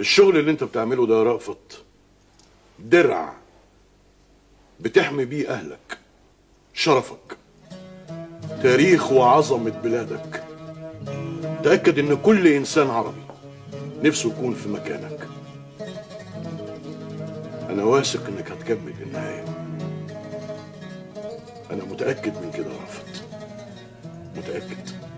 الشغل اللي انت بتعمله ده يا رأفت درع بتحمي بيه أهلك شرفك تاريخ وعظمة بلادك. تأكد إن كل إنسان عربي نفسه يكون في مكانك. أنا واثق إنك هتكمل للنهاية أنا متأكد من كده يا رأفت متأكد.